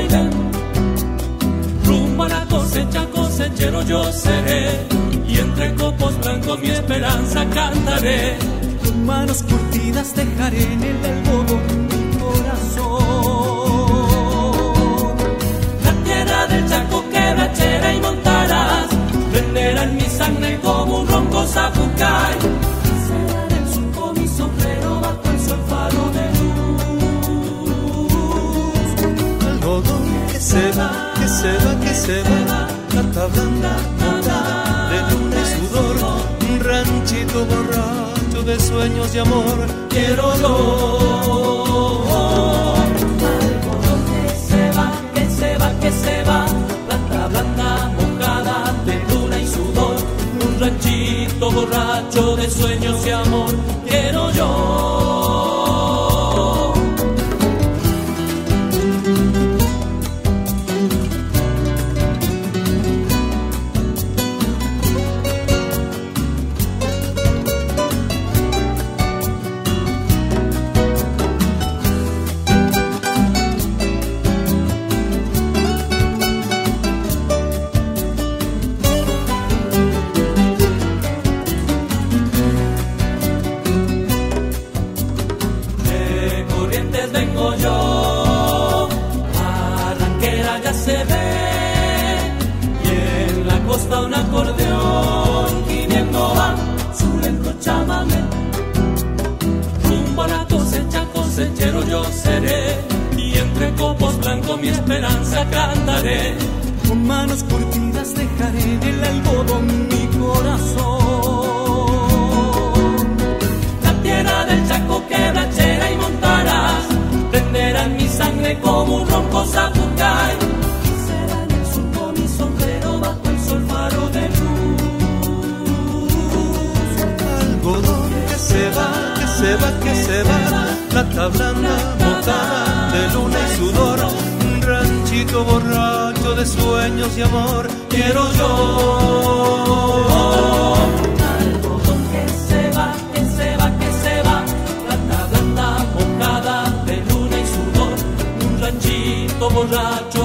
baile. Rumbo a la cosecha, cosechero yo seré, y entre copos blancos mi esperanza cantaré. Manos curtidas dejaré en el algodón se va, que se va, que se va. Plata blanda, de luna y sudor. Un ranchito borracho de sueños y amor. quiero yo. Algodón que se va, que se va, que se va. Planta blanda, mojada de luna y sudor. Un ranchito borracho de sueños y amor. Quiero yo. Vengo yo, arranquera ya se ve, y en la costa un acordeón, gimiendo va su lento chamamé. Rumbo a la cosecha, cosechero yo seré, y entre copos blancos mi esperanza cantaré. Con manos curtidas dejaré en el algodón mi corazón. Borracho de sueños y amor. Quiero yo. Plata